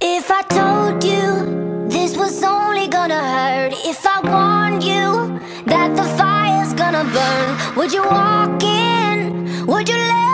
If I told you this was only gonna hurt, if I warned you that the fire's gonna burn, would you walk in? Would you let